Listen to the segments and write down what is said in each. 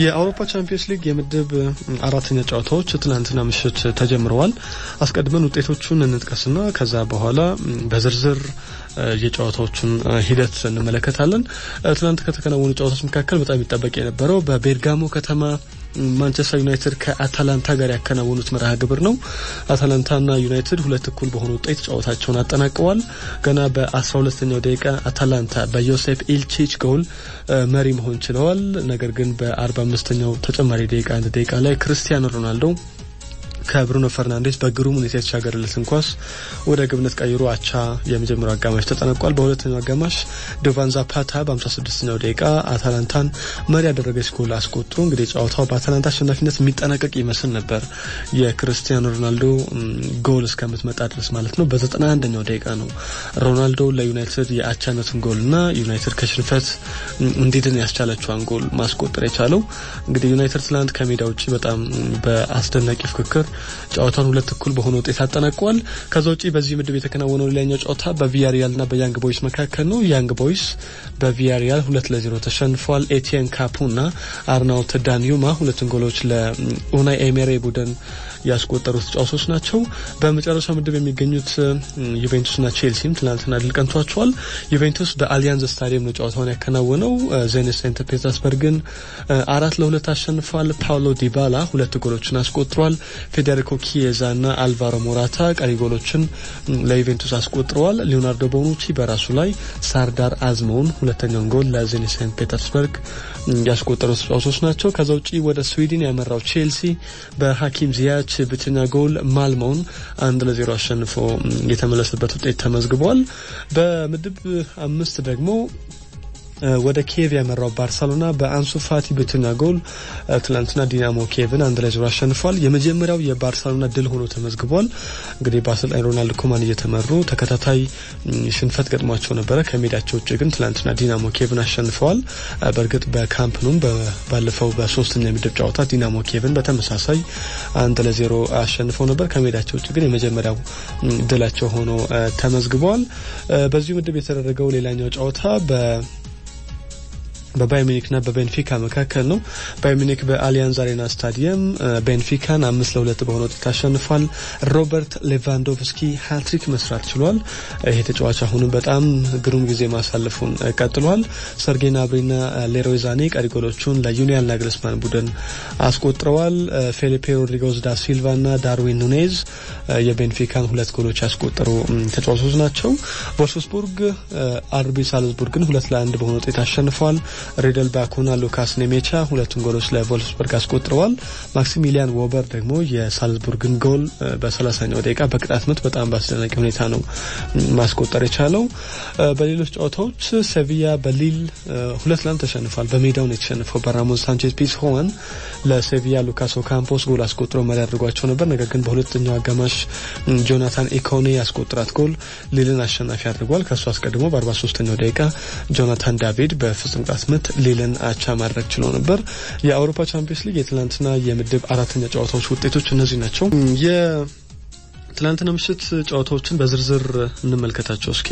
የአውሮፓ ቻምፒየንስ ሊግ የምድብ አራተኛ ጨዋታዎች ትላንትና ምሽት ተጀምረዋል። አስቀድመን ውጤቶቹን እንጥቀስና ከዛ በኋላ በዝርዝር የጨዋታዎቹን ሂደት እንመለከታለን። ትናንት ከተከናወኑ ጨዋታዎች መካከል በጣም የሚጠበቅ የነበረው በቤርጋሞ ከተማ ማንቸስተር ዩናይትድ ከአታላንታ ጋር ያከናወኑት መርሃ ግብር ነው። አታላንታና ዩናይትድ ሁለት እኩል በሆነ ውጤት ጨዋታቸውን አጠናቀዋል። ገና በአስራ ሁለተኛው ደቂቃ አታላንታ በዮሴፍ ኢልቺች ጎል መሪ መሆን ችለዋል። ነገር ግን በአርባ አምስተኛው ተጨማሪ ደቂቃ አንድ ደቂቃ ላይ ክርስቲያኖ ሮናልዶ ከብሩኖ ፈርናንዴስ በግሩም ሁኔታ የተሻገረለትን ኳስ ወደ ግብነት ቀይሮ አቻ የመጀመሪያው አጋማሽ ተጠናቋል። በሁለተኛው አጋማሽ ዶቫን ዛፓታ በ56ኛው ደቂቃ አታላንታን መሪ ያደረገች ጎል አስቆጥሮ እንግዲህ ጨዋታው በአታላንታ አሸናፊነት የሚጠናቀቅ ይመስል ነበር። የክርስቲያኖ ሮናልዶ ጎል እስከምትመጣ ድረስ ማለት ነው። በ91ኛው ደቂቃ ነው ሮናልዶ ለዩናይትድ የአቻነትን ጎልና ዩናይትድ ከሽንፈት እንዲድን ያስቻለችዋን ጎል ማስቆጠር የቻለው እንግዲህ ዩናይትድ ትላንት ከሜዳ ውጭ በጣም በአስደናቂ ፍክክር ጨዋታውን ሁለት እኩል በሆነ ውጤት አጠናቀዋል። ከዛ ውጪ በዚህ ምድብ የተከናወነው ሌላኛው ጨዋታ በቪያሪያልና በያንግ ቦይስ መካከል ነው። ያንግ ቦይስ በቪያሪያል ሁለት ለዜሮ ተሸንፏል። ኤቲየን ካፑና አርናውት ዳንዩማ ሁለቱን ጎሎች ለኡናይ ኤሜሬ ቡድን ያስቆጠሩት ተጫዋቾች ናቸው። በመጨረሻው ምድብ የሚገኙት ዩቬንቱስና ቼልሲም ትናንትና ድል ቀንቷቸዋል። ዩቬንቱስ በአሊያንዝ ስታዲየም ነው ጨዋታውን ያከናወነው። ዜኔት ሴንት ፔተርስበርግን አራት ለሁለት አሸንፏል። ፓውሎ ዲባላ ሁለት ጎሎችን አስቆጥሯል። ፌዴሪኮ ኪየዛና አልቫሮ ሞራታ ቀሪ ጎሎችን ለዩቬንቱስ አስቆጥረዋል። ሊዮናርዶ ቦኑቺ በራሱ ላይ ሳርዳር አዝመውን ሁለተኛውን ጎል ለዜኔት ሴንት ፔተርስበርግ ያስቆጠሩ ተጫዋቾች ናቸው። ከዛ ውጪ ወደ ስዊድን ያመራው ቼልሲ በሀኪም ዚያች ብቸኛ ጎል ማልሞውን አንድ ለዜሮ አሸንፎ የተመለሰበት ውጤት ተመዝግቧል። በምድብ አምስት ደግሞ ወደ ኪየቭ ያመራው ባርሰሎና በአንሱ ፋቲ ብቸኛ ጎል ትላንትና ዲናሞ ኪየቭን አንድ ለዜሮ አሸንፏል። የመጀመሪያው የባርሰሎና ድል ሆኖ ተመዝግቧል። እንግዲህ በአሰልጣኝ ሮናልድ ኮማን እየተመሩ ተከታታይ ሽንፈት ገጥሟቸው ነበረ። ከሜዳቸው ውጭ ግን ትላንትና ዲናሞ ኪየቭን አሸንፈዋል። በእርግጥ በካምፕ ባለፈው በሶስተኛ ምድብ ጨዋታ ዲናሞ ኪየቭን በተመሳሳይ አንድ ለዜሮ አሸንፈው ነበር። ከሜዳቸው ውጭ ግን የመጀመሪያው ድላቸው ሆኖ ተመዝግቧል። በዚሁ ምድብ የተደረገው ሌላኛው ጨዋታ በባየር ሚኒክና በቤንፊካ መካከል ነው። ባየር ሚኒክ በአሊያንዝ አሬና ስታዲየም ቤንፊካን አምስት ለሁለት በሆነ ውጤት አሸንፏል። ሮበርት ሌቫንዶቭስኪ ሃትሪክ መስራት ችሏል። ይሄ ተጫዋች አሁንም በጣም ግሩም ጊዜ ማሳለፉን ቀጥሏል። ሰርጌ ናብሪና ሌሮይ ዛኔ ቀሪ ጎሎቹን ለዩሊያን ናግልስማን ቡድን አስቆጥረዋል። ፌሊፔ ሮድሪጎዝ ዳ ሲልቫና ዳርዊን ኑኔዝ የቤንፊካን ሁለት ጎሎች ያስቆጠሩ ተጫዋቾች ናቸው። ቮልፍስቡርግ አርቢ ሳልዝቡርግን ሁለት ለአንድ በሆነ ውጤት አሸንፏል። ሬደል ባኩና ሉካስ ኔሜቻ ሁለቱን ጎሎች ለቮልፍስበርግ አስቆጥረዋል። ማክሲሚሊያን ዎበር ደግሞ የሳልዝቡርግን ጎል በሰላሳኛው ደቂቃ በቅጣት ምት በጣም በአስደናቂ ሁኔታ ነው ማስቆጠር የቻለው። በሌሎች ጨዋታዎች ሴቪያ በሊል ሁለት ለአንድ ተሸንፏል። በሜዳው ነው የተሸነፈው። በራሞን ሳንቼዝ ፒዝሆን ለሴቪያ ሉካስ ኦካምፖስ ጎል አስቆጥሮ መሪ አድርጓቸው ነበር። ነገር ግን በሁለተኛው አጋማሽ ጆናታን ኢኮኔ ያስቆጠራት ጎል ሊልን አሸናፊ አድርጓል። ከእሱ አስቀድሞ በ43ኛው ደቂቃ ጆናታን ዳቪድ በፍጹም ቅጣት ምት ሊልን አቻ ማድረግ ችሎ ነበር። የአውሮፓ ቻምፒየንስ ሊግ የትላንትና የምድብ አራተኛ ጨዋታዎች ውጤቶች እነዚህ ናቸው። ትላንትና ምሽት ጨዋታዎችን በዝርዝር እንመልከታቸው እስኪ።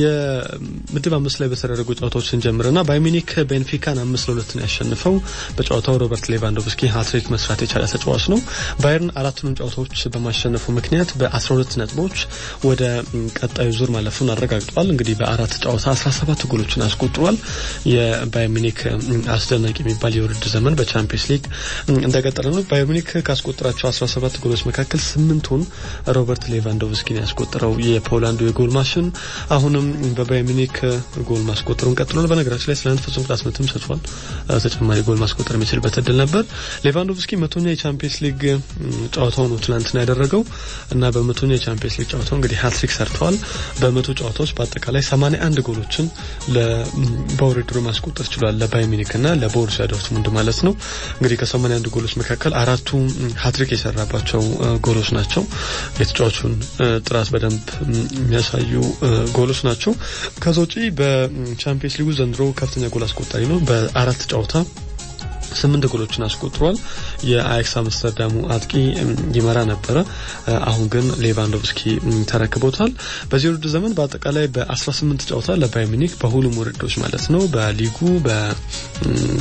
የምድብ አምስት ላይ በተደረጉ ጨዋታዎች ስንጀምርና ባየር ሚኒክ ቤንፊካን አምስት ለሁለት ያሸነፈው። በጨዋታው ሮበርት ሌቫንዶቭስኪ ሀትሪክ መስራት የቻለ ተጫዋች ነው። ባየርን አራቱንም ጨዋታዎች በማሸነፉ ምክንያት በ12 ነጥቦች ወደ ቀጣዩ ዙር ማለፉን አረጋግጧል። እንግዲህ በአራት ጨዋታ 17 ጎሎችን አስቆጥሯል። የባየር ሚኒክ አስደናቂ የሚባል የውድድር ዘመን በቻምፒየንስ ሊግ እንደቀጠለ ነው። ባየር ሚኒክ ካስቆጠራቸው 17 ጎሎች መካከል ስምንቱን ሮበርት ሌቫንዶቭስኪን ያስቆጠረው የፖላንዱ የጎል ማሽን አሁንም በባየር ሚኒክ ጎል ማስቆጠሩን ቀጥሏል። በነገራችን ላይ ትላንት ፍጹም ቅጣት ምትም ስቷል። ተጨማሪ ጎል ማስቆጠር የሚችልበት እድል ነበር። ሌቫንዶቭስኪ መቶኛ የቻምፒየንስ ሊግ ጨዋታው ነው ትላንትና ያደረገው እና በመቶኛ የቻምፒየንስ ሊግ ጨዋታው እንግዲህ ሃትሪክ ሰርተዋል። በመቶ ጨዋታዎች በአጠቃላይ 81 ጎሎችን በውድድሩ ማስቆጠር ችሏል። ለባየር ሚኒክ እና ለቦሩሲያ ዶርትሙንድ ማለት ነው። እንግዲህ ከ81 ጎሎች መካከል አራቱ ሃትሪክ የሰራባቸው ጎሎች ናቸው። የተጫዋቹን ጥራት በደንብ የሚያሳዩ ጎሎች ናቸው። ከዛ ውጪ በቻምፒየንስ ሊጉ ዘንድሮ ከፍተኛ ጎል አስቆጣሪ ነው። በአራት ጨዋታ ስምንት ጎሎችን አስቆጥሯል። የአያክስ አምስተርዳሙ አጥቂ ይመራ ነበረ። አሁን ግን ሌቫንዶቭስኪ ተረክቦታል። በዚህ ውድድር ዘመን በአጠቃላይ በ18 ጨዋታ ለባየር ሚኒክ በሁሉም ውድድሮች ማለት ነው በሊጉ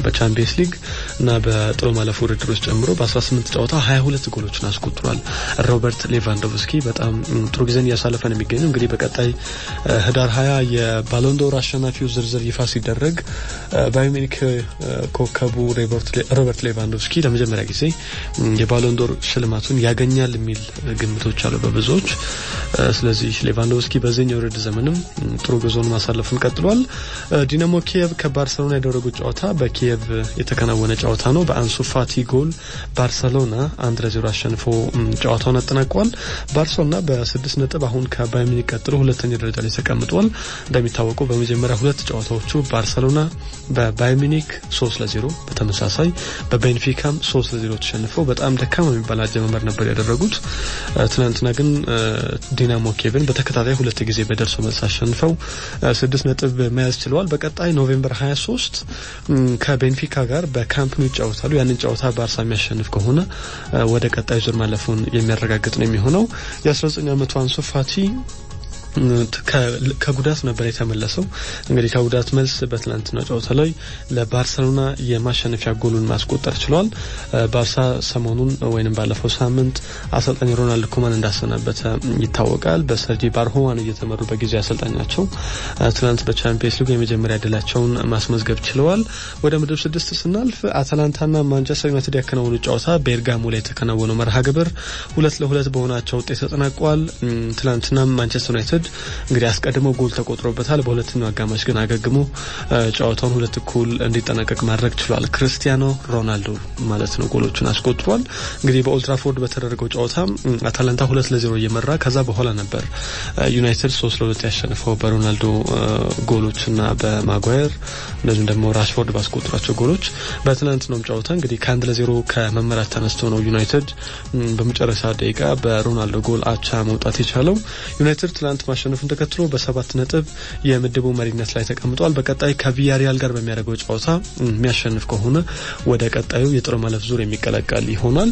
በቻምፒየንስ ሊግ እና በጥሎ ማለፍ ውድድሮች ጨምሮ በ18 ጨዋታ 22 ጎሎችን አስቆጥሯል። ሮበርት ሌቫንዶቭስኪ በጣም ጥሩ ጊዜን እያሳለፈ ነው የሚገኘው። እንግዲህ በቀጣይ ህዳር 20 የባሎንዶር አሸናፊው ዝርዝር ይፋ ሲደረግ ባየር ሚኒክ ኮከቡ ሮበርት ሌቫንዶቭስኪ ለመጀመሪያ ጊዜ የባሎንዶር ሽልማቱን ያገኛል የሚል ግምቶች አሉ በብዙዎች። ስለዚህ ሌቫንዶቭስኪ በዚህኛው የውድድር ዘመንም ጥሩ ጉዞን ማሳለፉን ቀጥሏል። ዲናሞ ኪየቭ ከባርሰሎና ያደረጉት ጨዋታ በኪየቭ የተከናወነ ጨዋታ ነው። በአንሱ ፋቲ ጎል ባርሰሎና አንድ ለዜሮ አሸንፎ ጨዋታውን አጠናቋል። ባርሰሎና በስድስት ነጥብ አሁን ከባየር ሙኒክ ቀጥሎ ሁለተኛ ደረጃ ላይ ተቀምጧል። እንደሚታወቀው በመጀመሪያ ሁለት ጨዋታዎቹ ባርሰሎና በባየር ሙኒክ ሶስት ለዜሮ በተመሳሳይ በቤንፊካም ሶስት ለዜሮ ተሸንፈው በጣም ደካማ የሚባል አጀማመር ነበር ያደረጉት። ትናንትና ግን ዲናሞ ኪየቭን በተከታታይ ሁለት ጊዜ በደርሶ መልስ አሸንፈው ስድስት ነጥብ መያዝ ችለዋል። በቀጣይ November 23 ከቤንፊካ ጋር በካምፕ ኑ ይጫወታሉ። ያንን ጨዋታ ባርሳ የሚያሸንፍ ከሆነ ወደ ቀጣይ ዙር ማለፉን የሚያረጋግጥ ነው የሚሆነው። የ19 ዓመቱ አንሱ ፋቲ ከጉዳት ነበር የተመለሰው። እንግዲህ ከጉዳት መልስ በትላንትና ጨዋታ ላይ ለባርሰሎና የማሸነፊያ ጎሉን ማስቆጠር ችሏል። ባርሳ ሰሞኑን ወይም ባለፈው ሳምንት አሰልጣኝ ሮናልድ ኩማን እንዳሰናበተ ይታወቃል። በሰርጂ ባርሆዋን እየተመሩ በጊዜ አሰልጣኛቸው ትናንት በቻምፒየንስ ሊግ የመጀመሪያ ድላቸውን ማስመዝገብ ችለዋል። ወደ ምድብ ስድስት ስናልፍ አታላንታና ማንቸስተር ዩናይትድ ያከናወኑ ጨዋታ ቤርጋሞ ላይ የተከናወነው መርሃ ግብር ሁለት ለሁለት በሆናቸው ውጤት ተጠናቋል። ትናንትና ማንቸስተር ዩናይትድ እንግዲህ አስቀድሞ ጎል ተቆጥሮበታል። በሁለተኛው አጋማሽ ግን አገግሞ ጨዋታውን ሁለት እኩል እንዲጠናቀቅ ማድረግ ችሏል። ክርስቲያኖ ሮናልዶ ማለት ነው ጎሎቹን አስቆጥሯል። እንግዲህ በኦልድትራፎርድ በተደረገው ጨዋታ አታላንታ ሁለት ለዜሮ እየመራ ከዛ በኋላ ነበር ዩናይትድ ሶስት ለሁለት ያሸንፈው በሮናልዶ ጎሎችና በማጓየር እንደዚሁም ደግሞ ራሽፎርድ ባስቆጥሯቸው ጎሎች። በትናንትናውም ጨዋታ እንግዲህ ከአንድ ለዜሮ ከመመራት ተነስቶ ነው ዩናይትድ በመጨረሻ ደቂቃ በሮናልዶ ጎል አቻ መውጣት የቻለው። ዩናይትድ ትላንት ማሸነፉን ተከትሎ በሰባት ነጥብ የምድቡ መሪነት ላይ ተቀምጧል። በቀጣይ ከቪያሪያል ጋር በሚያደርገው ጨዋታ የሚያሸንፍ ከሆነ ወደ ቀጣዩ የጥሎ ማለፍ ዙር የሚቀላቀል ይሆናል።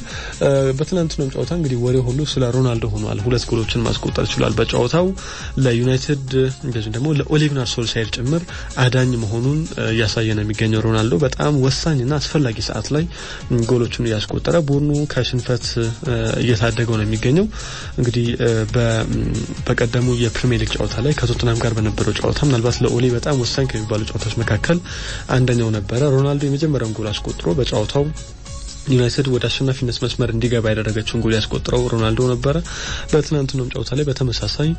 በትናንትናው ጨዋታ እንግዲህ ወሬ ሁሉ ስለ ሮናልዶ ሆኗል። ሁለት ጎሎችን ማስቆጠር ችሏል። በጨዋታው ለዩናይትድ እንደዚሁም ደግሞ ለኦሌ ጉናር ሶልሻየር ጭምር አዳኝ መሆኑን እያሳየ ነው የሚገኘው ሮናልዶ በጣም ወሳኝና አስፈላጊ ሰዓት ላይ ጎሎቹን እያስቆጠረ ቡድኑ ከሽንፈት እየታደገው ነው የሚገኘው እንግዲህ በቀደሙ የፕሪሚየር ሊግ ጨዋታ ላይ ከቶትናም ጋር በነበረው ጨዋታ ምናልባት ለኦሌ በጣም ወሳኝ ከሚባሉ ጨዋታዎች መካከል አንደኛው ነበረ። ሮናልዶ የመጀመሪያውን ጎል አስቆጥሮ በጨዋታው ዩናይትድ ወደ አሸናፊነት መስመር እንዲገባ ያደረገችውን ጎል ያስቆጠረው ሮናልዶ ነበረ። በትናንትናውም ጨዋታ ላይ በተመሳሳይ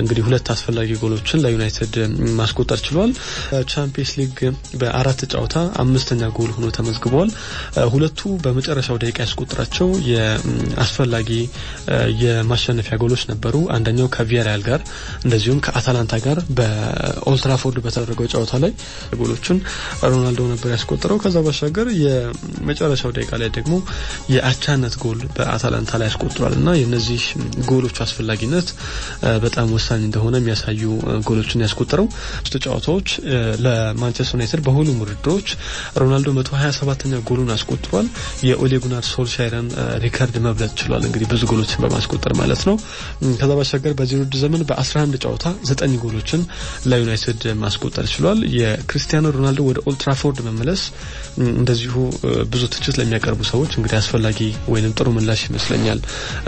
እንግዲህ ሁለት አስፈላጊ ጎሎችን ለዩናይትድ ማስቆጠር ችሏል። ቻምፒየንስ ሊግ በአራት ጨዋታ አምስተኛ ጎል ሆኖ ተመዝግቧል። ሁለቱ በመጨረሻው ደቂቃ ያስቆጠራቸው የአስፈላጊ የማሸነፊያ ጎሎች ነበሩ። አንደኛው ከቪያሪያል ጋር እንደዚሁም ከአታላንታ ጋር በኦልድትራፎርድ በተደረገው ጨዋታ ላይ ጎሎችን ሮናልዶ ነበር ያስቆጠረው። ከዛ ባሻገር የመጨረሻው ደቂቃ ላይ ደግሞ የአቻነት ጎል በአታላንታ ላይ ያስቆጥሯል እና የነዚህ ጎሎቹ አስፈላጊነት በጣም ወሳኝ እንደሆነ የሚያሳዩ ጎሎችን ያስቆጠረው ሶስት ጨዋታዎች ለማንቸስተር ዩናይትድ በሁሉም ውድድሮች ሮናልዶ 127ኛ ጎሉን አስቆጥሯል። የኦሌ ሶልሻየርን ሪከርድ መብለጥ ችሏል። እንግዲህ ብዙ ጎሎችን በማስቆጠር ማለት ነው። ከዛ ባሻገር በዚህ ውድድር ዘመን በ11 ጨዋታ ዘጠኝ ጎሎችን ለዩናይትድ ማስቆጠር ችሏል። የክርስቲያኖ ሮናልዶ ወደ ኦልድትራፎርድ መመለስ እንደዚሁ ብዙ ትችት ለሚያቀርቡ ሰዎች እንግዲህ አስፈላጊ ወይንም ጥሩ ምላሽ ይመስለኛል።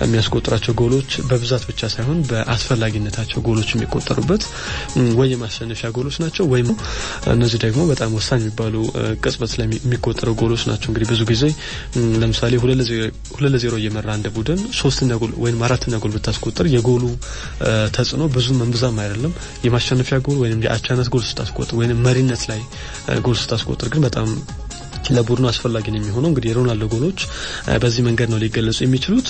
የሚያስቆጥራቸው ጎሎች በብዛት ብቻ ሳይሆን በአስፈላጊነታቸው ጎሎች የሚቆጠሩበት ወይ የማሸነፊያ ጎሎች ናቸው ወይም እነዚህ ደግሞ በጣም ወሳኝ የሚባሉ ቅጽበት ላይ የሚቆጠሩ ጎሎች ናቸው። እንግዲህ ብዙ ጊዜ ለምሳሌ ሁለት ለዜሮ እየመራ አንድ ቡድን ሶስተኛ ጎል ወይም አራተኛ ጎል ብታስቆጥር የጎሉ ተጽዕኖ ብዙም እምብዛም አይደለም። የማሸነፊያ ጎል ወይም የአቻነት ጎል ስታስቆጥር ወይም መሪነት ላይ ጎል ስታስቆጥር ግን በጣም ለቡድኑ አስፈላጊ ነው የሚሆነው። እንግዲህ የሮናልዶ ጎሎች በዚህ መንገድ ነው ሊገለጹ የሚችሉት።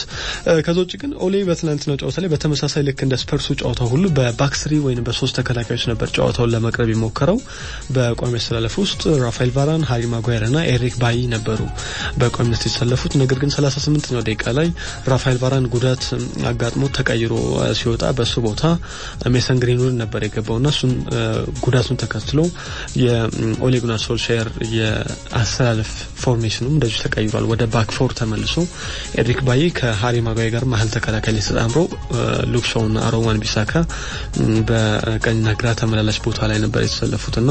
ከዛ ውጭ ግን ኦሌ በትናንትናው ጨዋታ ላይ በተመሳሳይ ልክ እንደ ስፐርሱ ጨዋታ ሁሉ በ back three ወይም በሶስት ተከላካዮች ነበር ጨዋታውን ለመቅረብ የሞከረው። በቋሚ አሰላለፍ ውስጥ ራፋኤል ቫራን፣ ሃሪ ማጓየር እና ኤሪክ ባይ ነበሩ በቋሚነት የተሰለፉት። ነገር ግን 38ኛው ደቂቃ ላይ ራፋኤል ቫራን ጉዳት አጋጥሞ ተቀይሮ ሲወጣ በሱ ቦታ ሜሰን ግሪንውድ ነበር የገባውና እሱን ጉዳቱን ተከትሎ የኦሌ ጉናር ሶልሻየር የአሰላለፍ አሰላለፍ formation ኑም እንደዚሁ ተቀይሯል። ወደ back four ተመልሶ ኤሪክ ባይ ከሀሪ ማጓየር ጋር መሀል ተከላካይ ላይ ተጣምሮ ሉክ ሾውና አሮን ዋን ቢሳካ በቀኝና ግራ ተመላላሽ ቦታ ላይ ነበር የተሰለፉትና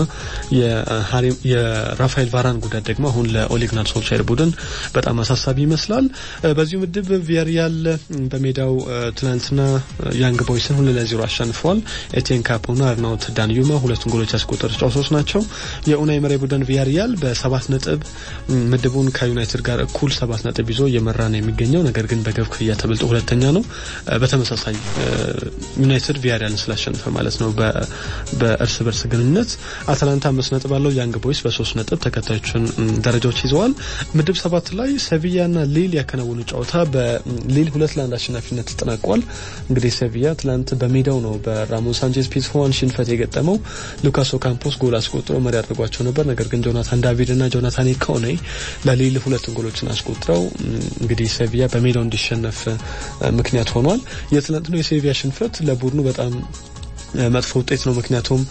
የራፋኤል ቫራን ጉዳት ደግሞ አሁን ለኦሌ ጉናር ሶልሻየር ቡድን በጣም አሳሳቢ ይመስላል። በዚሁ ምድብ ቪያሪያል በሜዳው ትናንትና ያንግ ቦይስን ሁለት ለዜሮ አሸንፈዋል። ኤቲየን ካፑና አርናውት ዳንዩማ ሁለቱን ጎሎች ያስቆጠሩ ተጫዋቾች ናቸው። የኡናይ ኤመሪ ቡድን ቪያሪያል በሰባት ነጥብ ምድቡን ከዩናይትድ ጋር እኩል ሰባት ነጥብ ይዞ እየመራ ነው የሚገኘው። ነገር ግን በግብ ክፍያ ተበልጦ ሁለተኛ ነው። በተመሳሳይ ዩናይትድ ቪያሪያልን ስላሸነፈ ማለት ነው። በእርስ በርስ ግንኙነት አትላንታ አምስት ነጥብ አለው። ያንግ ቦይስ በሶስት ነጥብ ተከታዮችን ደረጃዎች ይዘዋል። ምድብ ሰባት ላይ ሴቪያና ሊል ያከናወኑ ጨዋታ በሊል ሁለት ለአንድ አሸናፊነት ተጠናቋል። እንግዲህ ሴቪያ ትላንት በሜዳው ነው በራሞን ሳንቼዝ ፒዝሁዋን ሽንፈት የገጠመው። ሉካስ ኦካምፖስ ጎል አስቆጥሮ መሪ አድርጓቸው ነበር። ነገር ግን ጆናታን ዳቪድ እና ጆናታን ኢኮኔ ለሊል ሁለቱን ጎሎችን አስቆጥረው እንግዲህ ሴቪያ በሜዳው እንዲሸነፍ ምክንያት ሆኗል። የትላንትናው የሴቪያ ሽንፈት ለቡድኑ በጣም መጥፎ ውጤት ነው። ምክንያቱም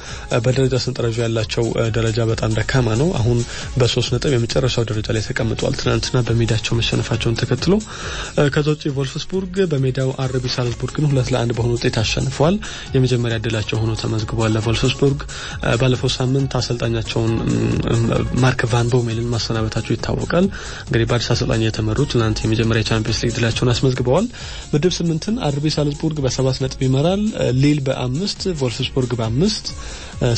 በደረጃ ሰንጠረዡ ያላቸው ደረጃ በጣም ደካማ ነው። አሁን በሶስት ነጥብ የመጨረሻው ደረጃ ላይ ተቀምጧል። ትናንትና በሜዳቸው መሸነፋቸውን ተከትሎ ከዛ ውጭ ቮልፍስቡርግ በሜዳው አርቢ ሳልዝቡርግን ሁለት ለአንድ በሆነ ውጤት አሸንፈዋል። የመጀመሪያ እድላቸው ሆኖ ተመዝግቧል። ለቮልፍስቡርግ ባለፈው ሳምንት አሰልጣኛቸውን ማርክ ቫን ቦሜልን ማሰናበታቸው ይታወቃል። እንግዲህ በአዲስ አሰልጣኝ የተመሩ ትናንት የመጀመሪያ ቻምፒየንስ ሊግ ድላቸውን አስመዝግበዋል። ምድብ ስምንትን አርቢ ሳልዝቡርግ በሰባት ነጥብ ይመራል። ሊል በአምስት ቮልፍስቡርግ በአምስት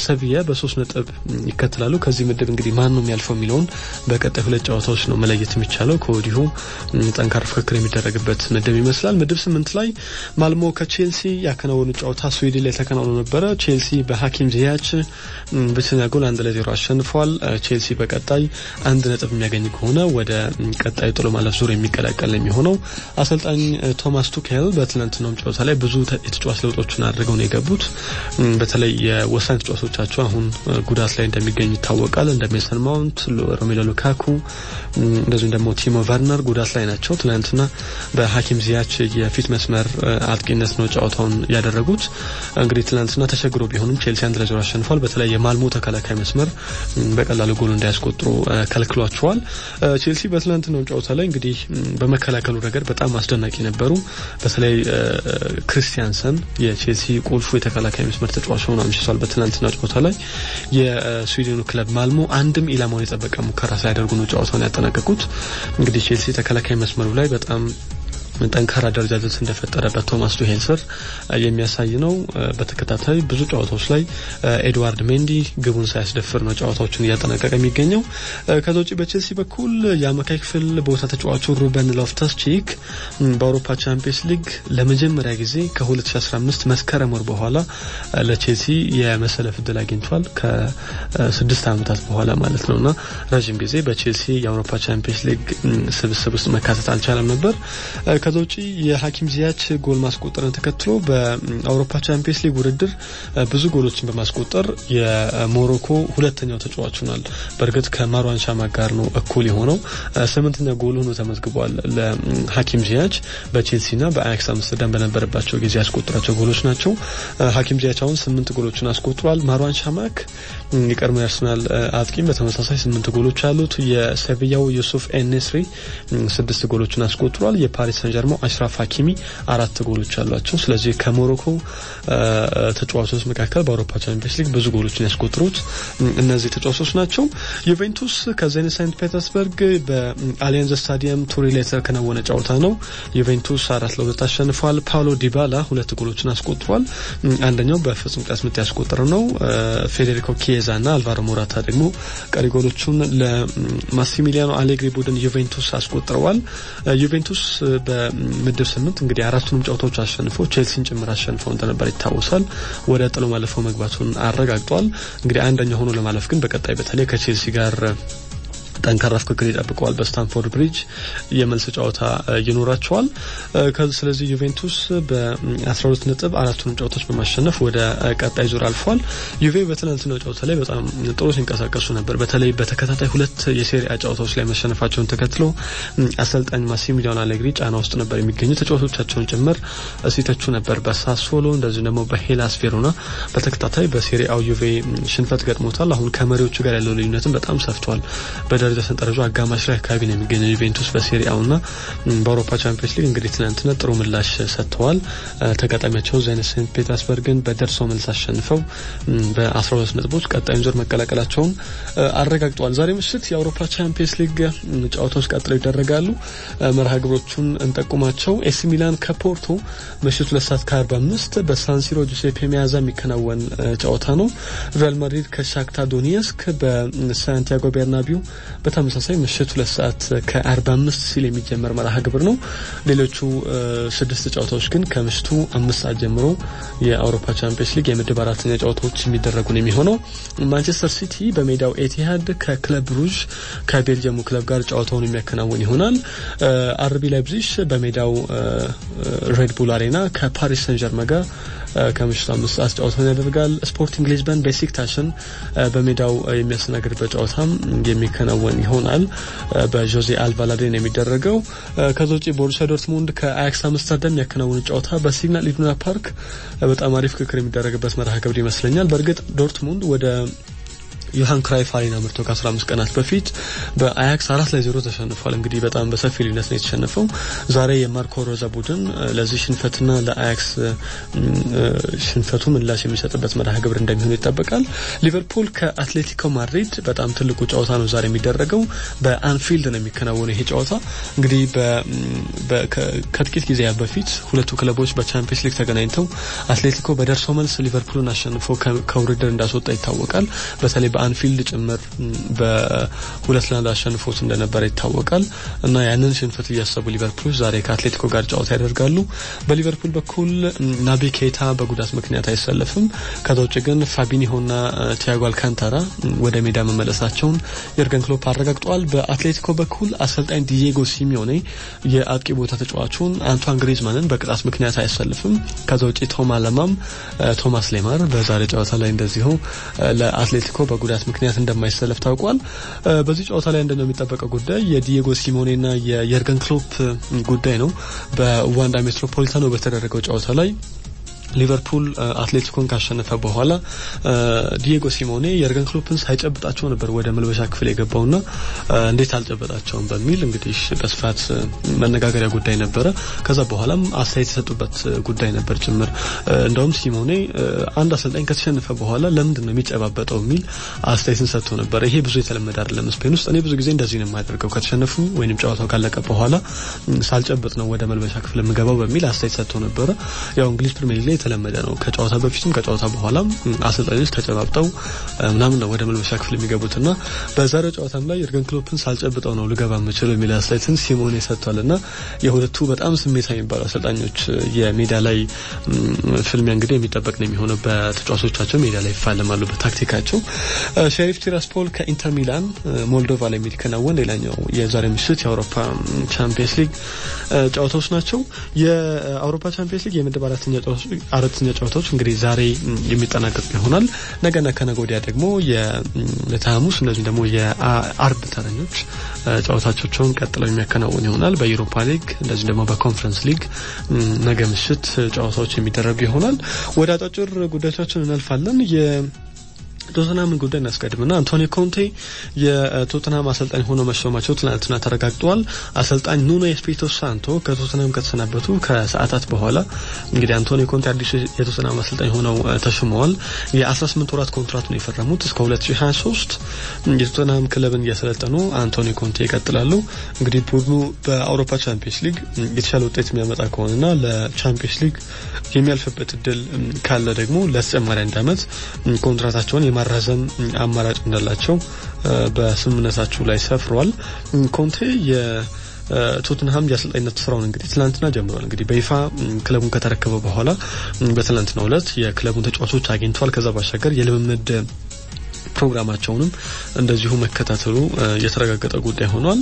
ሰቪያ በሶስት ነጥብ ይከተላሉ። ከዚህ ምድብ እንግዲህ ማን ነው የሚያልፈው የሚለውን በቀጣይ ሁለት ጨዋታዎች ነው መለየት የሚቻለው። ከወዲሁ ጠንካራ ፍክክር የሚደረግበት ምድብ ይመስላል። ምድብ ስምንት ላይ ማልሞ ከቼልሲ ያከናወኑ ጨዋታ ስዊድን ላይ ተከናውኖ ነበረ። ቼልሲ በሀኪም ዚያች ብቸኛ ጎል አንድ ለዜሮ አሸንፏል። ቼልሲ በቀጣይ አንድ ነጥብ የሚያገኝ ከሆነ ወደ ቀጣይ ጥሎ ማለፍ ዙር የሚቀላቀል የሚሆነው አሰልጣኝ ቶማስ ቱኬል በትናንትናውም ጨዋታ ላይ ብዙ የተጫዋች ለውጦችን አድርገው ነው የገቡት። በተለይ የወሳኝ ተጫዋቾቻቸው አሁን ጉዳት ላይ እንደሚገኙ ይታወቃል። እንደ ሜሰን ማውንት፣ ሮሜሎ ሉካኩ እንደዚሁም ደግሞ ቲሞ ቨርነር ጉዳት ላይ ናቸው። ትናንትና በሀኪም ዚያች የፊት መስመር አጥቂነት ነው ጨዋታውን ያደረጉት። እንግዲህ ትናንትና ተቸግሮ ቢሆንም ቼልሲ አንድ ለዜሮ አሸንፏል። በተለይ የማልሞ ተከላካይ መስመር በቀላሉ ጎል እንዳያስቆጥሩ ከልክሏቸዋል። ቼልሲ በትናንትናው ጨዋታ ላይ እንግዲህ በመከላከሉ ረገድ በጣም አስደናቂ ነበሩ። በተለይ ክርስቲያንሰን የቼልሲ ቁልፉ የተከላካይ መስመር ተጫዋች ሆኖ አምሽቷል። በትናንትና ጨዋታ ላይ የስዊድኑ ክለብ ማልሞ አንድም ኢላማውን የጠበቀ ሙከራ ሳያደርጉ ነው ጨዋታውን ያጠናቀቁት። እንግዲህ ቼልሲ ተከላካይ መስመሩ ላይ በጣም ጠንካራ አደረጃጀት እንደፈጠረበት ቶማስ ቱሄል ስር የሚያሳይ ነው። በተከታታይ ብዙ ጨዋታዎች ላይ ኤድዋርድ ሜንዲ ግቡን ሳያስደፍር ነው ጨዋታዎችን እያጠናቀቀ የሚገኘው። ከዛ ውጭ በቼልሲ በኩል የአማካይ ክፍል ቦታ ተጫዋቹ ሩበን ሎፍተስ ቺክ በአውሮፓ ቻምፒየንስ ሊግ ለመጀመሪያ ጊዜ ከ2015 መስከረም ወር በኋላ ለቼልሲ የመሰለፍ እድል አግኝቷል። ከስድስት ዓመታት በኋላ ማለት ነው እና ረዥም ጊዜ በቼልሲ የአውሮፓ ቻምፒየንስ ሊግ ስብስብ ውስጥ መካተት አልቻለም ነበር። ከዛ ውጪ የሀኪም ዚያች ጎል ማስቆጠርን ተከትሎ በአውሮፓ ቻምፒየንስ ሊግ ውድድር ብዙ ጎሎችን በማስቆጠር የሞሮኮ ሁለተኛው ተጫዋች ሆኗል። በእርግጥ ከማርዋን ሻማክ ጋር ነው እኩል የሆነው። ስምንተኛ ጎል ሆኖ ተመዝግቧል ለሀኪም ዚያች በቼልሲና በአያክስ አምስተርዳም በነበረባቸው ጊዜ ያስቆጠራቸው ጎሎች ናቸው። ሀኪም ዚያች አሁን ስምንት ጎሎችን አስቆጥሯል። ማርዋን ሻማክ የቀድሞ የአርሰናል አጥቂም በተመሳሳይ ስምንት ጎሎች አሉት። የሴቪያው ዩሱፍ ኤንስሪ ስድስት ጎሎችን አስቆጥሯል። የፓሪስ ሰን ጀርመኑ አሽራፍ ሀኪሚ አራት ጎሎች አሏቸው። ስለዚህ ከሞሮኮ ተጫዋቾች መካከል በአውሮፓ ቻምፒየንስ ሊግ ብዙ ጎሎችን ያስቆጠሩት እነዚህ ተጫዋቾች ናቸው። ዩቬንቱስ ከዜኒት ሳንት ፔተርስበርግ በአሊያንዝ ስታዲየም ቱሪ ላይ የተከናወነ ጨዋታ ነው። ዩቬንቱስ አራት ለሁለት አሸንፏል። ፓውሎ ዲባላ ሁለት ጎሎችን አስቆጥሯል። አንደኛው በፍጹም ቅጣት ምት ያስቆጠረው ነው። ፌዴሪኮ ኪየዛ እና አልቫሮ ሞራታ ደግሞ ቀሪ ጎሎቹን ለማሲሚሊያኖ አሌግሪ ቡድን ዩቬንቱስ አስቆጥረዋል። ዩቬንቱስ በምድብ ስምንት እንግዲህ አራቱንም ጨዋታዎች አሸንፎ ቼልሲን ጭምር አሸንፎ እንደነበር ይታወሳል። ወደ ጥሎ ማለፈው መግባቱን አረጋግጧል። እንግዲህ አንደኛ ሆኖ ለማለፍ ግን በቀጣይ በተለይ ከቼልሲ ጋር ጠንካራ ፍክክር ይጠብቀዋል። በስታንፎርድ ብሪጅ የመልስ ጨዋታ ይኖራቸዋል። ስለዚህ ዩቬንቱስ በ12 ነጥብ አራቱንም ጨዋታዎች በማሸነፍ ወደ ቀጣይ ዙር አልፏል። ዩቬ በትናንትናው ጨዋታ ላይ በጣም ጥሩ ሲንቀሳቀሱ ነበር። በተለይ በተከታታይ ሁለት የሴሪያ ጨዋታዎች ላይ መሸነፋቸውን ተከትሎ አሰልጣኝ ማሲሚሊያኖ አሌግሪ ጫና ውስጥ ነበር የሚገኙ ተጫዋቾቻቸውን ጭምር ሲተቹ ነበር። በሳሶሎ እንደዚሁ ደግሞ በሄላስ ቬሮና በተከታታይ በሴሪያው ዩቬ ሽንፈት ገጥሞታል። አሁን ከመሪዎቹ ጋር ያለው ልዩነትም በጣም ሰፍቷል። ደረጃ ሰንጠረዡ አጋማሽ ላይ አካባቢ ነው የሚገኘው ዩቬንቱስ በሴሪአውና በአውሮፓ ቻምፒየንስ ሊግ እንግዲህ ትናንትና ጥሩ ምላሽ ሰጥተዋል። ተጋጣሚያቸው ዛይነት ሴንት ፔተርስበርግን በደርሶ መልስ አሸንፈው በ12 ነጥቦች ቀጣዩን ዙር መቀላቀላቸውን አረጋግጠዋል። ዛሬ ምሽት የአውሮፓ ቻምፒየንስ ሊግ ጨዋታዎች ቀጥለው ይደረጋሉ። መርሃ ግብሮቹን እንጠቁማቸው። ኤሲ ሚላን ከፖርቶ ምሽት ሁለት ሰዓት ከ45 በሳንሲሮ ጁሴፔ ሜአዛ የሚከናወን ጨዋታ ነው። ሪያል ማድሪድ ከሻክታር ዶኔስክ በሳንቲያጎ ቤርናቢው በተመሳሳይ ምሽት ሁለት ሰዓት ከ45 ሲል የሚጀመር መርሃ ግብር ነው። ሌሎቹ ስድስት ጨዋታዎች ግን ከምሽቱ አምስት ሰዓት ጀምሮ የአውሮፓ ቻምፒየንስ ሊግ የምድብ አራተኛ ጨዋታዎች የሚደረጉ ነው የሚሆነው። ማንቸስተር ሲቲ በሜዳው ኤቲሃድ ከክለብ ብሩዥ ከቤልጅየሙ ክለብ ጋር ጨዋታውን የሚያከናውን ይሆናል። አርቢ ላይፕዚግ በሜዳው ሬድ ቡል አሬና ከፓሪስ ሰን ጀርመን ጋር ከምሽቱ አምስት ሰዓት ጨዋታውን ያደርጋል። ስፖርቲንግ ሊዝበን ቤሲክታሽን በሜዳው የሚያስተናግድበት ጨዋታም የሚከናወን ይሆናል። በጆዜ አልቫላዴ ነው የሚደረገው። ከዛ ውጭ ቦሩሲያ ዶርትሙንድ ከአያክስ አምስተርዳም የሚያከናውኑት ጨዋታ በሲግናል ኢዱና ፓርክ በጣም አሪፍ ፉክክር የሚደረግበት መርሃ ግብር ይመስለኛል። በእርግጥ ዶርትሙንድ ወደ ዮሃን ክራይፍ አሬና አምርቶ ከ15 ቀናት በፊት በአያክስ አራት ለዜሮ ተሸንፏል። እንግዲህ በጣም በሰፊ ልዩነት ነው የተሸነፈው። ዛሬ የማርኮ ሮዛ ቡድን ለዚህ ሽንፈትና ለአያክስ ሽንፈቱ ምላሽ የሚሰጥበት መርሃ ግብር እንደሚሆን ይጠበቃል። ሊቨርፑል ከአትሌቲኮ ማድሪድ በጣም ትልቁ ጨዋታ ነው ዛሬ የሚደረገው። በአንፊልድ ነው የሚከናወነው ይሄ ጨዋታ። እንግዲህ ከጥቂት ጊዜያት በፊት ሁለቱ ክለቦች በቻምፒየንስ ሊግ ተገናኝተው አትሌቲኮ በደርሶ መልስ ሊቨርፑልን አሸንፎ ከውድድር እንዳስወጣ ይታወቃል። በተለይ በአንፊልድ ጭምር በሁለት ለአንድ አሸንፎት እንደነበረ ይታወቃል እና ያንን ሽንፈት እያሰቡ ሊቨርፑል ዛሬ ከአትሌቲኮ ጋር ጨዋታ ያደርጋሉ። በሊቨርፑል በኩል ናቢ ኬታ በጉዳት ምክንያት አይሰለፍም። ከዛ ውጭ ግን ፋቢኒሆና ቲያጎ አልካንታራ ወደ ሜዳ መመለሳቸውን የርገን ክሎፕ አረጋግጠዋል። በአትሌቲኮ በኩል አሰልጣኝ ዲዬጎ ሲሚዮኔ የአጥቂ ቦታ ተጫዋቹን አንቷን ግሪዝማንን በቅጣት ምክንያት አይሰልፍም። ከዛ ውጭ ቶማ ለማም ቶማስ ሌማር በዛሬ ጨዋታ ላይ እንደዚሁ ለአትሌቲኮ በጉዳት ምክንያት እንደማይሰለፍ ታውቋል። በዚህ ጨዋታ ላይ እንደነው የሚጠበቀው ጉዳይ የዲየጎ ሲሞኔና የየርገን ክሎፕ ጉዳይ ነው። በዋንዳ ሜትሮፖሊታኖ በተደረገው ጨዋታ ላይ ሊቨርፑል አትሌቲኮን ካሸነፈ በኋላ ዲየጎ ሲሞኔ የርገን ክሎፕን ሳይጨብጣቸው ነበር ወደ መልበሻ ክፍል የገባውና እንዴት አልጨበጣቸውም በሚል እንግዲህ በስፋት መነጋገሪያ ጉዳይ ነበረ። ከዛ በኋላም አስተያየት የሰጡበት ጉዳይ ነበር ጭምር። እንደውም ሲሞኔ አንድ አሰልጣኝ ከተሸነፈ በኋላ ለምንድን ነው የሚጨባበጠው የሚል አስተያየትን ሰጥቶ ነበር። ይሄ ብዙ የተለመደ አይደለም ስፔን ውስጥ። እኔ ብዙ ጊዜ እንደዚህ ነው የማደርገው ከተሸነፉ ወይም ጨዋታው ካለቀ በኋላ ሳልጨብጥ ነው ወደ መልበሻ ክፍል የምገባው በሚል አስተያየት ሰጥቶ ነበረ። ያው እንግሊዝ ፕሪሚየር ሊግ የተለመደ ነው። ከጨዋታ በፊትም ከጨዋታ በኋላም አሰልጣኞች ተጨባብጠው ምናምን ነው ወደ መልበሻ ክፍል የሚገቡትና በዛሬው ጨዋታም ላይ የርገን ክሎፕን ሳልጨብጠው ነው ልገባ የምችለው የሚል አስተያየትን ሲሞኔ ሰጥቷልና የሁለቱ በጣም ስሜታዊ የሚባሉ አሰልጣኞች የሜዳ ላይ ፍልሚያ እንግዲህ የሚጠበቅ ነው የሚሆነው። በተጫዋቾቻቸው ሜዳ ላይ ይፋለማሉ በታክቲካቸው። ሼሪፍ ቲራስፖል ከኢንተር ሚላን ሞልዶቫ ላይ የሚከናወን ሌላኛው የዛሬ ምሽት የአውሮፓ ቻምፒየንስ ሊግ ጨዋታዎች ናቸው። የአውሮፓ ቻምፒየንስ ሊግ የምድብ አራተኛ አራተኛ ጨዋታዎች እንግዲህ ዛሬ የሚጠናቀቁ ይሆናል። ነገና ከነገ ወዲያ ደግሞ የዕለተ ሐሙስ እንደዚሁም ደግሞ የአርብ ተረኞች ጨዋታቸውን ቀጥለው የሚያከናውን ይሆናል። በዩሮፓ ሊግ እንደዚሁም ደግሞ በኮንፈረንስ ሊግ ነገ ምሽት ጨዋታዎች የሚደረጉ ይሆናል። ወደ አጫጭር ጉዳዮቻችን እናልፋለን። ቶተናምን ጉዳይ እናስቀድምና አንቶኒ ኮንቴ የቶተናም አሰልጣኝ ሆኖ መሾማቸው ትናንትና ተረጋግጧል። አሰልጣኝ ኑኖ ኤስፒሪቶ ሳንቶ ከቶተናም ከተሰናበቱ ከሰዓታት በኋላ እንግዲህ አንቶኒ ኮንቴ አዲሱ የቶተናም አሰልጣኝ ሆነው ተሾመዋል። የ18 ወራት ኮንትራት ነው የፈረሙት እስከ 2023 የቶተናም ክለብን እያሰለጠኑ አንቶኒ ኮንቴ ይቀጥላሉ። እንግዲህ ቡድኑ በአውሮፓ ቻምፒየንስ ሊግ የተሻለ ውጤት የሚያመጣ ከሆነና ለቻምፒየንስ ሊግ የሚያልፍበት እድል ካለ ደግሞ ለተጨማሪ አንድ ዓመት ኮንትራታቸውን የማራዘም አማራጭ እንዳላቸው በስምምነታቸው ላይ ሰፍሯል። ኮንቴ ቶትንሃም የአሰልጣኝነት ስራውን እንግዲህ ትላንትና ጀምሯል። እንግዲህ በይፋ ክለቡን ከተረከበ በኋላ በትላንትናው ዕለት የክለቡን ተጫዋቾች አግኝቷል። ከዛ ባሻገር የልምምድ ፕሮግራማቸውንም እንደዚሁ መከታተሉ የተረጋገጠ ጉዳይ ሆኗል።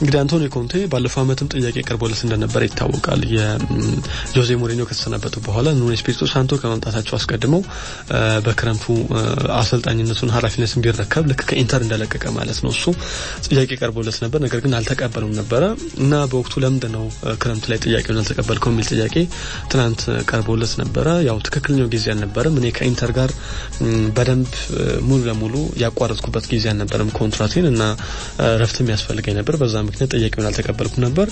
እንግዲህ አንቶኒ ኮንቴ ባለፈው ዓመትም ጥያቄ ቀርቦለት እንደነበረ ይታወቃል። የጆዜ ሞሪኒዮ ከተሰናበቱ በኋላ ኑኖ ኤስፒሪቶ ሳንቶ ከመምጣታቸው አስቀድመው በክረምቱ አሰልጣኝነቱን ኃላፊነት እንዲረከብ ልክ ከኢንተር እንደለቀቀ ማለት ነው እሱ ጥያቄ ቀርቦለት ነበር። ነገር ግን አልተቀበሉም ነበረ እና በወቅቱ ለምንድን ነው ክረምት ላይ ጥያቄውን አልተቀበልከውም የሚል ጥያቄ ትናንት ቀርቦለት ነበረ። ያው ትክክለኛው ጊዜ አልነበረም። እኔ ከኢንተር ጋር በደንብ ሙሉ ለሙሉ በሙሉ ያቋረጥኩበት ጊዜ አልነበረም ኮንትራቴን እና ረፍትም ያስፈልገኝ ነበር። በዛ ምክንያት ጥያቄውን አልተቀበልኩም ነበር።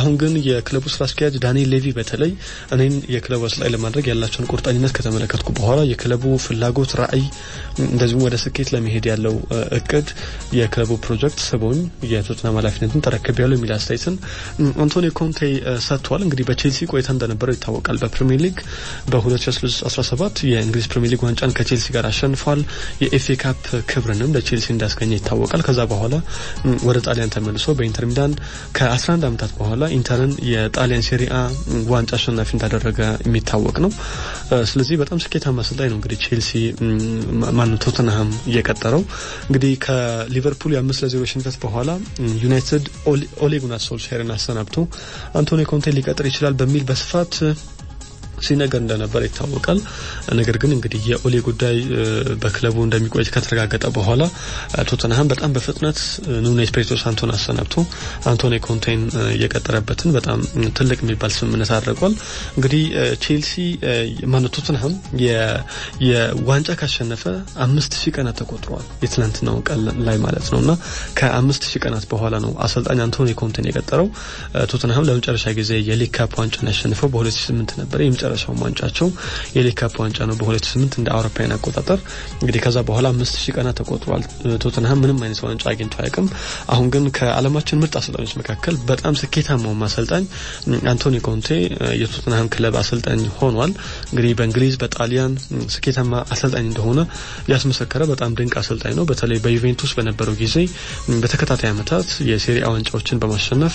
አሁን ግን የክለቡ ስራ አስኪያጅ ዳንኤል ሌቪ በተለይ እኔን የክለቡ አሰልጣኝ ለማድረግ ያላቸውን ቁርጠኝነት ከተመለከትኩ በኋላ የክለቡ ፍላጎት፣ ራዕይ እንደዚሁም ወደ ስኬት ለመሄድ ያለው እቅድ የክለቡ ፕሮጀክት ስቦኝ የቶትናም ኃላፊነትን ተረክቤያለው የሚል አስተያየትን አንቶኒ ኮንቴ ሰጥቷል። እንግዲህ በቼልሲ ቆይታ እንደነበረው ይታወቃል። በፕሪሚየር ሊግ በ2017 የእንግሊዝ ፕሪሚየር ሊግ ዋንጫን ከቼልሲ ጋር አሸንፏል። የኤፍኤ ካፕ ክብርንም ለቼልሲ እንዳስገኘ ይታወቃል። ከዛ በኋላ ወደ ጣሊያን ተመልሶ በኢንተር ሚላን ከ11 ዓመታት በኋላ ኢንተርን የጣሊያን ሴሪአ ዋንጫ አሸናፊ እንዳደረገ የሚታወቅ ነው። ስለዚህ በጣም ስኬታማ አሰልጣኝ ነው። እንግዲህ ቼልሲ ማነው ቶተንሃም እየቀጠረው እንግዲህ ከሊቨርፑል የአምስት ለዜሮ ሽንፈት በኋላ ዩናይትድ ኦሌ ጉናር ሶልሻርን አሰናብቶ አንቶኒ ኮንቴ ሊቀጥር ይችላል በሚል በስፋት ሲነገር እንደነበር ይታወቃል። ነገር ግን እንግዲህ የኦሌ ጉዳይ በክለቡ እንደሚቆይ ከተረጋገጠ በኋላ ቶተንሃም በጣም በፍጥነት ኑኖ ኤስፒሪቶ ሳንቶን አሰናብቶ አንቶኒ ኮንቴን የቀጠረበትን በጣም ትልቅ የሚባል ስምምነት አድርጓል። እንግዲህ ቼልሲ ማነው ቶተንሃም የዋንጫ ካሸነፈ አምስት ሺህ ቀናት ተቆጥረዋል። የትናንትናው ቀን ላይ ማለት ነው እና ከአምስት ሺህ ቀናት በኋላ ነው አሰልጣኝ አንቶኒ ኮንቴን የቀጠረው። ቶተንሃም ለመጨረሻ ጊዜ የሊግ ካፕ ዋንጫን ያሸነፈው በ2008 ነበር። የመጨረሻው ዋንጫቸው የሊግ ካፕ ዋንጫ ነው በ2008 እንደ አውሮፓውያን አቆጣጠር። እንግዲህ ከዛ በኋላ አምስት ሺህ ቀናት ተቆጥሯል። ቶተንሃም ምንም አይነት ዋንጫ አግኝቶ አያውቅም። አሁን ግን ከዓለማችን ምርጥ አሰልጣኞች መካከል በጣም ስኬታማው አሰልጣኝ አንቶኒ ኮንቴ የቶተንሃም ክለብ አሰልጣኝ ሆኗል። እንግዲህ በእንግሊዝ በጣሊያን ስኬታማ አሰልጣኝ እንደሆነ ያስመሰከረ በጣም ድንቅ አሰልጣኝ ነው። በተለይ በዩቬንቱስ በነበረው ጊዜ በተከታታይ ዓመታት የሴሪአ ዋንጫዎችን በማሸነፍ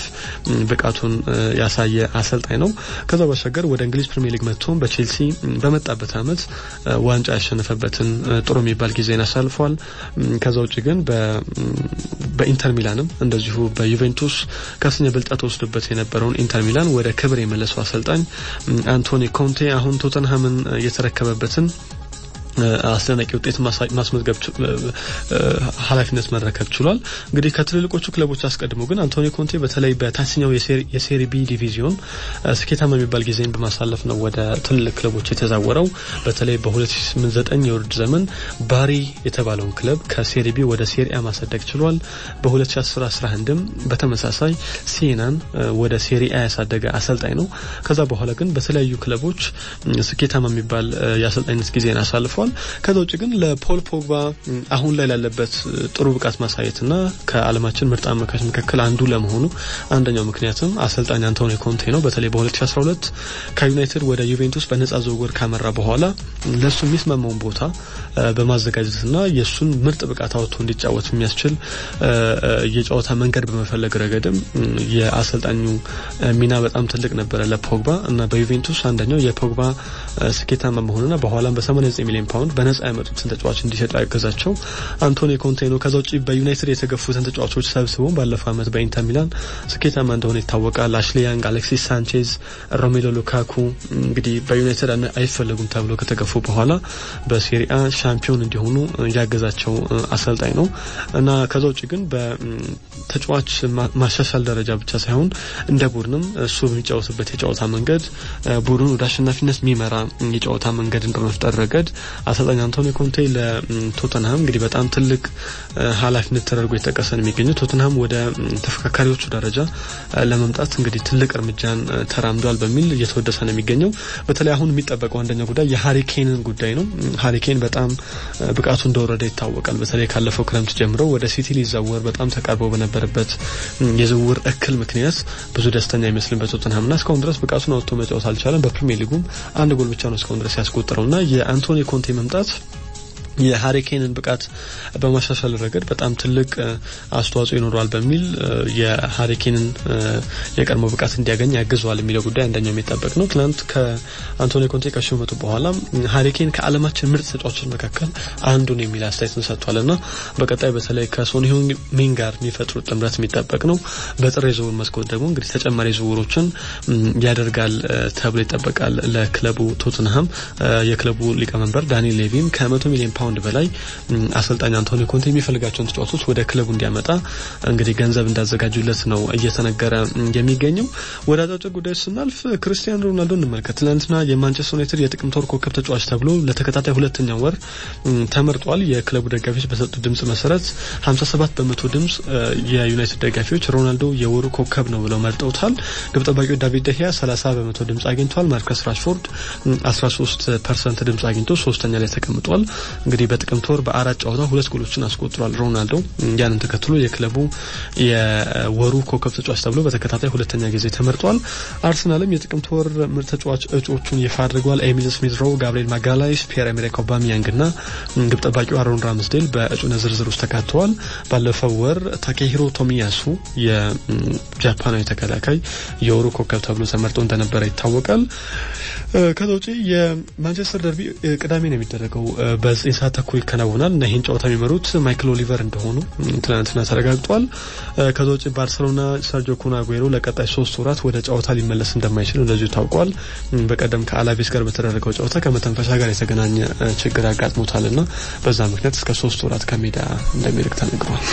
ብቃቱን ያሳየ አሰልጣኝ ነው። ከዛ ባሻገር ወደ እንግሊዝ ፕሪሚየር ሊግ መጥቶ በቼልሲ በመጣበት ዓመት ዋንጫ ያሸነፈበትን ጥሩ የሚባል ጊዜን አሳልፏል። ከዛ ውጭ ግን በኢንተር ሚላንም እንደዚሁ በዩቬንቱስ ከፍተኛ ብልጫ ወስዶበት የነበረውን ኢንተር ሚላን ወደ ክብር የመለሰው አሰልጣኝ አንቶኒ ኮንቴ አሁን ቶተንሃምን የተረከበበትን አስደናቂ ውጤት ማስመዝገብ ኃላፊነት መረከብ ችሏል። እንግዲህ ከትልልቆቹ ክለቦች አስቀድሞ ግን አንቶኒ ኮንቴ በተለይ በታችኛው የሴሪ ቢ ዲቪዚዮን ስኬታማ የሚባል ጊዜን በማሳለፍ ነው ወደ ትልልቅ ክለቦች የተዛወረው። በተለይ በ2008/9 የውድድር ዘመን ባሪ የተባለውን ክለብ ከሴሪ ቢ ወደ ሴሪ አ ማሳደግ ችሏል። በ2010/11ም በተመሳሳይ ሲዬናን ወደ ሴሪ አ ያሳደገ አሰልጣኝ ነው። ከዛ በኋላ ግን በተለያዩ ክለቦች ስኬታማ የሚባል የአሰልጣኝነት ጊዜን አሳልፏል። ከዛ ውጭ ግን ለፖል ፖግባ አሁን ላይ ላለበት ጥሩ ብቃት ማሳየትና ከዓለማችን ምርጥ አማካዮች መካከል አንዱ ለመሆኑ አንደኛው ምክንያትም አሰልጣኝ አንቶኒ ኮንቴ ነው። በተለይ በ2012 ከዩናይትድ ወደ ዩቬንቱስ በነጻ ዝውውር ካመራ በኋላ ለሱ የሚስማማውን ቦታ በማዘጋጀትና የእሱን ምርጥ ብቃት አውጥቶ እንዲጫወት የሚያስችል የጨዋታ መንገድ በመፈለግ ረገድም የአሰልጣኙ ሚና በጣም ትልቅ ነበረ ለፖግባ እና በዩቬንቱስ አንደኛው የፖግባ ስኬታማ መሆኑና በኋላም በ89 ሚሊዮን ፓውንድ በነጻ ያመጡትን ተጫዋች እንዲሸጡ ያገዛቸው አንቶኒ ኮንቴ ከዛ ውጭ በዩናይትድ የተገፉትን ተጫዋቾች ሰብስቦ ባለፈው ዓመት በኢንተር ሚላን ስኬታማ እንደሆነ ይታወቃል። አሽሊ ያንግ፣ አሌክሲስ ሳንቼዝ፣ ሮሜሎ ሉካኩ እንግዲህ በዩናይትድ አይፈለጉም ተብሎ ከተገፉ በኋላ በሴሪአ ሻምፒዮን እንዲሆኑ ያገዛቸው አሰልጣኝ ነው እና ከዛ ውጭ ግን በተጫዋች ማሻሻል ደረጃ ብቻ ሳይሆን እንደ ቡድንም እሱ በሚጫወትበት የጨዋታ መንገድ ቡድን ወደ አሸናፊነት የሚመራ የጨዋታ መንገድን በመፍጠር ረገድ አሰልጣኝ አንቶኒ ኮንቴ ለቶተንሃም እንግዲህ በጣም ትልቅ ኃላፊነት ተደርጎ የተጠቀሰ ነው የሚገኘው። ቶተንሃም ወደ ተፎካካሪዎቹ ደረጃ ለመምጣት እንግዲህ ትልቅ እርምጃን ተራምዷል በሚል እየተወደሰ ነው የሚገኘው። በተለይ አሁን የሚጠበቀው አንደኛው ጉዳይ የሀሪኬንን ጉዳይ ነው። ሀሪኬን በጣም ብቃቱ እንደወረደ ይታወቃል። በተለይ ካለፈው ክረምት ጀምሮ ወደ ሲቲ ሊዛወር በጣም ተቃርቦ በነበረበት የዝውውር እክል ምክንያት ብዙ ደስተኛ አይመስልም በቶተንሃምና እስካሁን ድረስ ብቃቱን አውጥቶ መጫወት አልቻለም። በፕሪሚየር ሊጉም አንድ ጎል ብቻ ነው እስካሁን ድረስ ያስቆጠረውና የአንቶኒ ኮንቴ መምጣት የሀሪኬንን ብቃት በማሻሻል ረገድ በጣም ትልቅ አስተዋጽኦ ይኖረዋል በሚል የሀሪኬንን የቀድሞ ብቃት እንዲያገኝ ያግዘዋል የሚለው ጉዳይ አንደኛው የሚጠበቅ ነው። ትናንት ከአንቶኒ ኮንቴ ከሽመቱ በኋላ ሀሪኬን ከዓለማችን ምርጥ ተጫዋቾች መካከል አንዱን የሚል አስተያየትን ሰጥቷል እና በቀጣይ በተለይ ከሶን ሄung-min ጋር የሚፈጥሩት ጥምረት የሚጠበቅ ነው። በጥር የዝውውር መስኮት ደግሞ እንግዲህ ተጨማሪ ዝውውሮችን ያደርጋል ተብሎ ይጠበቃል። ለክለቡ ቶትንሃም የክለቡ ሊቀመንበር ዳንኤል ሌቪም ከመቶ ሚሊዮን ፓውንድ በላይ አሰልጣኝ አንቶኒ ኮንቴ የሚፈልጋቸውን ተጫዋቾች ወደ ክለቡ እንዲያመጣ እንግዲህ ገንዘብ እንዳዘጋጁለት ነው እየተነገረ የሚገኘው። ወደ አጫጭር ጉዳዮች ስናልፍ ክርስቲያኖ ሮናልዶ እንመልከት። ትናንትና የማንቸስተር ዩናይትድ የጥቅምት ወር ኮከብ ተጫዋች ተብሎ ለተከታታይ ሁለተኛ ወር ተመርጧል። የክለቡ ደጋፊዎች በሰጡት ድምጽ መሰረት 57 በመቶ ድምጽ የዩናይትድ ደጋፊዎች ሮናልዶ የወሩ ኮከብ ነው ብለው መርጠውታል። ግብ ጠባቂው ዳቪድ ደሂያ 30 በመቶ ድምጽ አግኝቷል። ማርከስ ራሽፎርድ 13 percent ድምጽ አግኝቶ ሶስተኛ ላይ ተቀምጧል። እንግዲህ በጥቅምት ወር በአራት ጨዋታ ሁለት ጎሎችን አስቆጥሯል ሮናልዶ። ያንን ተከትሎ የክለቡ የወሩ ኮከብ ተጫዋች ተብሎ በተከታታይ ሁለተኛ ጊዜ ተመርጧል። አርሰናልም የጥቅምት ወር ምርጥ ተጫዋች እጩዎቹን ይፋ አድርጓል። ኤሚል ስሚዝ ሮው፣ ጋብሪኤል ማጋላይሽ፣ ፒየር ኤሜሪክ ኦባሚያንግ እና ግብ ጠባቂው አሮን ራምስዴል በእጩነት ዝርዝር ውስጥ ተካተዋል። ባለፈው ወር ታኬሂሮ ቶሚያሱ የጃፓናዊ ተከላካይ የወሩ ኮከብ ተብሎ ተመርጦ እንደነበረ ይታወቃል። ከዛ ውጪ የማንቸስተር ደርቢ ቅዳሜ ነው የሚደረገው። በዘጠኝ ሰዓት ተኩል ይከናወናል እና ይህን ጨዋታ የሚመሩት ማይክል ኦሊቨር እንደሆኑ ትናንትና ተረጋግጧል። ከዛ ውጪ ባርሰሎና ሰርጆ ኩን አጉዌሮ ለቀጣይ ሶስት ወራት ወደ ጨዋታ ሊመለስ እንደማይችል እንደዚሁ ታውቋል። በቀደም ከአላቬስ ጋር በተደረገው ጨዋታ ከመተንፈሻ ጋር የተገናኘ ችግር አጋጥሞታል እና በዛ ምክንያት እስከ ሶስት ወራት ከሜዳ እንደሚርቅ ተነግሯል።